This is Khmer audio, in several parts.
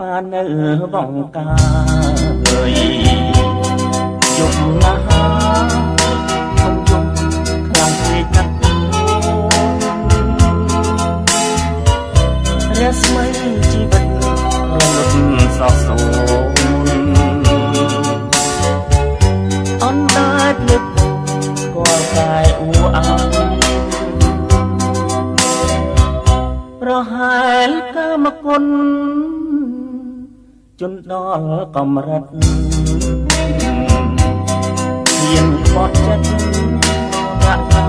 បាននៅបងកាយយប់ណាខ្ញុំយំខ្លាំងពេកណាស់រស្មីជីវិតរលត់សោកសោអនដាយភ្លឹកគាល់កាយអ៊ូអើប្រហែលកម្មគុណ ជន់ដល់កំរិតជាងបត់ចិត្តរាក់ថា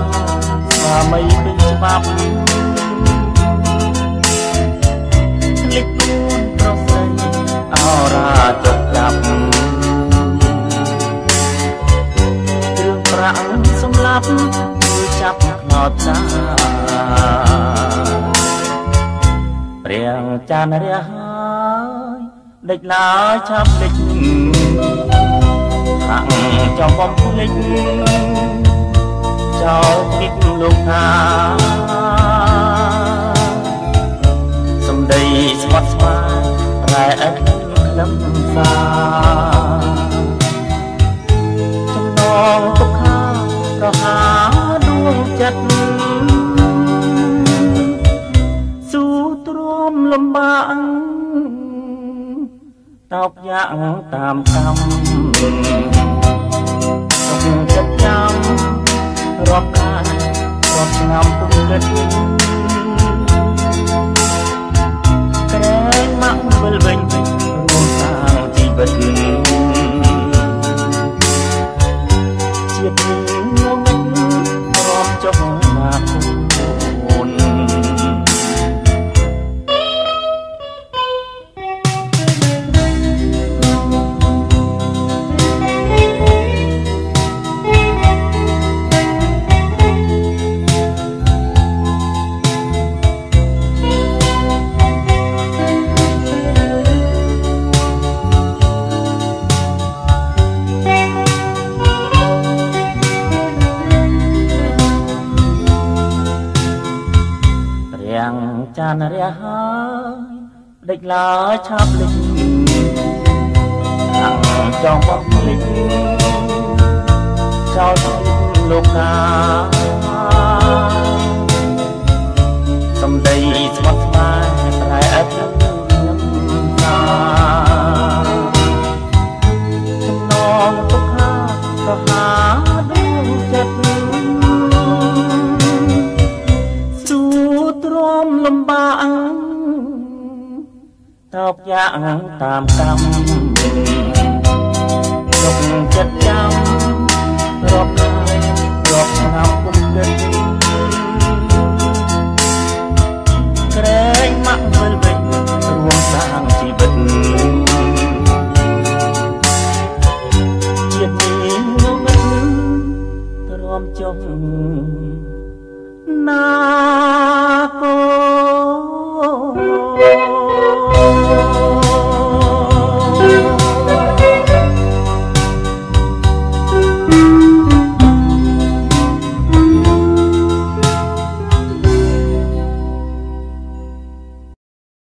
ស្វាមីដូចច្បាប់លិចគួនប្រុសស្រីអរាចុកចាប់គ្រឿងប្រាក់សម្លាប់គឺចាប់ខ្នោតចាព្រះចានរះ ដេចឡើយឆាប់ដេចហាក់ចំបំភ្លេចចោលគិតលោកថាសំដីស្មាត់ស្មារែអិតខ្លឹមសាចំណងទុក្ខាប្រហាដួងចិត្ត តោកយ៉ាងតាមកម្មទុកចិត្តចាំរាប់កាលរាប់ឆ្នាំពុំគិតក្រែងមកវិលវិញរួមសាងជីវិតជាតិនេះងងរាប់ចុះណាគុ ចានរះហើយដេចឡើយឆាប់លិចខាងចង់បោះលិចចោលលោកកាសំដីស្មាត់ស្មាប្រែអត់ខ្ញុំសាចំណងទុក្លំបាកតបយ៉ាងតាមកម្មទុកចិត្តចាំរកហើយរកឆ្នាំគុំគិតក្រែងមកមើលវិញរួមសាងជីវិតជាតិនេះមិនទ្រាំចង់ Lord.